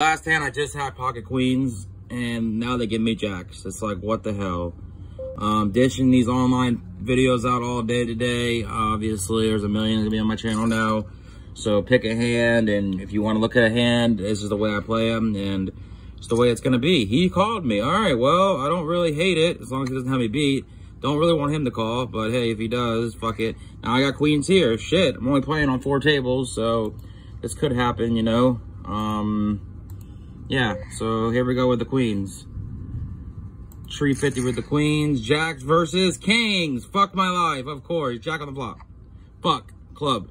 Last hand, I just had pocket queens, and now they give me jacks. It's like, what the hell? Um, dishing these online videos out all day today. Obviously, there's a million gonna be on my channel now. So pick a hand, and if you want to look at a hand, this is the way I play them, and it's the way it's gonna be. He called me. All right, well, I don't really hate it as long as he doesn't have me beat. Don't really want him to call, but hey, if he does, fuck it. Now I got queens here. Shit, I'm only playing on four tables, so this could happen, you know. Um, yeah, so here we go with the queens. Tree 50 with the queens. Jacks versus kings. Fuck my life, of course. Jack on the block. Fuck. Club.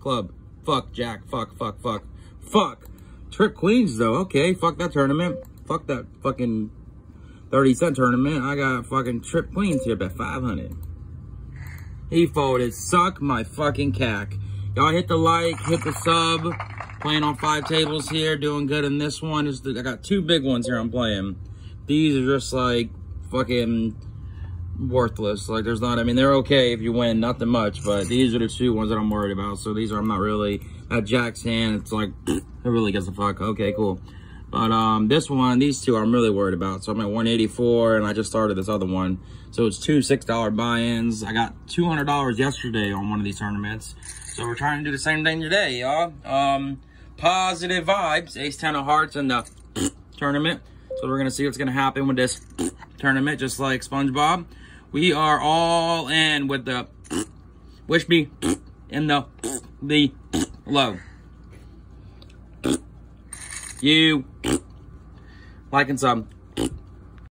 Club. Fuck. Jack. Fuck. Fuck. Fuck. Fuck. Trip queens, though. Okay, fuck that tournament. Fuck that fucking 30 cent tournament. I got fucking trip queens here at 500. He folded. Suck my fucking cack. Y'all hit the like, hit the sub. Playing on five tables here, doing good in this one. Is I got two big ones here I'm playing. These are just like fucking worthless. Like there's not, I mean, they're okay if you win, nothing much, but these are the two ones that I'm worried about. So these are, I'm not really, at Jack's hand, it's like, it really gives a fuck. Okay, cool. But um, this one, these two I'm really worried about. So I'm at 184 and I just started this other one. So it's two $6 buy-ins. I got $200 yesterday on one of these tournaments. So we're trying to do the same thing today, y'all. Um, positive vibes. Ace 10 of hearts in the tournament. So we're going to see what's going to happen with this tournament, just like SpongeBob. We are all in with the wish me in the the low. You liking some